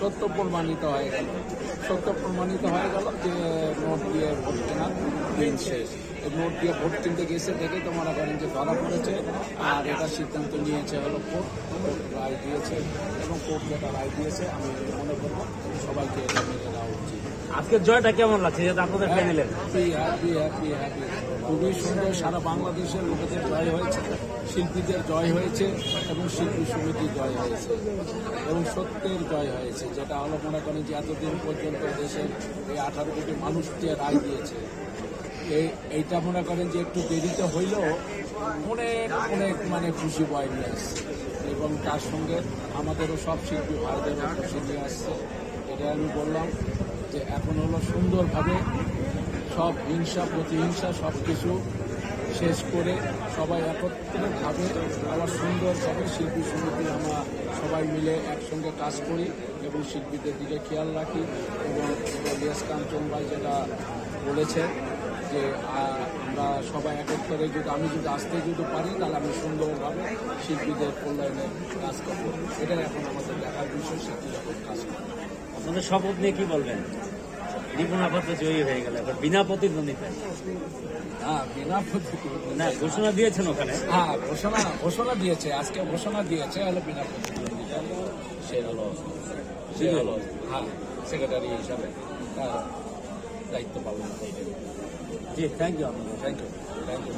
সত্য প্রমাণিত হয়ে গেল। সত্য প্রমাণিত হয়ে গেল যে নোট দিয়ে ভোট কেনার দিন শেষ। নোট দিয়ে ভোট কিনতে গেছে দেখে তো মনে করেন যে ধরা পড়েছে, আর এটা সিদ্ধান্ত নিয়েছে হলো কোর্ট রায় দিয়েছে এবং কোর্ট যেটা রায় দিয়েছে, আমি মনে করব সবাইকে এটা মেনে নেওয়া আজকের জয়টা কেমন লাগছে যেটা আপনাদের প্যানেলের? হ্যাপি হ্যাপি খুবই সুন্দর সারা বাংলাদেশের লোকেদের জয় হয়েছে শিল্পীদের জয় হয়েছে এবং শিল্পী সমিতির জয় হয়েছে। এবং সত্যের জয় হয়েছে যেটা হলো মনে করেন যে এতদিন পর্যন্ত দেশের এই আঠারো কোটি মানুষ যে রায় দিয়েছে। এই এইটা মনে করেন যে একটু দেরিতে হইলেও অনেক অনেক মানে খুশি বয় নিয়ে আসছে। এবং তার সঙ্গে আমাদেরও সব শিল্পী ভাইদেরও খুশি নিয়ে আসছে। এটা আমি বললাম। সুন্দরভাবে সব হিংসা, প্রতিহিংসা সব কিছু শেষ করে সবাই একত্রিতভাবে আবার সুন্দরভাবে শিল্পী সমিতি আমরা সবাই মিলে একসঙ্গে কাজ করি এবং শিল্পীদের দিকে খেয়াল রাখি এবং ইলিয়াস কাঞ্চন ভাই যেটা বলেছে যে আমরা সবাই একত্রে যদি আমি যদি আসতে যদি পারি, তাহলে আমি সুন্দরভাবে শিল্পীদের কল্যাণে কাজ করব। এটাই এখন আমাদের দেখার বিষয় শিল্পী যখন কাজ করবে আপনাদের শপথ নিয়ে কি বলবেন? রিপন আপাতত জয়ী হয়ে গেল এবার বিনা প্রতিদ্বন্দ্বিতায়। হ্যাঁ বিনা প্রতিদ্বন্দ্বিতা না ঘোষণা দিয়েছেন ওখানে। হ্যাঁ ঘোষণা ঘোষণা দিয়েছে আজকে ঘোষণা দিয়েছে হলো বিনা প্রতিদ্বন্দ্বিতা সে হলো সে হলো হ্যাঁ সেক্রেটারি হিসাবে দায়িত্ব পালন জি thank you thank you thank you